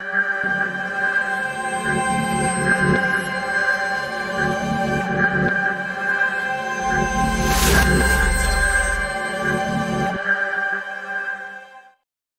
you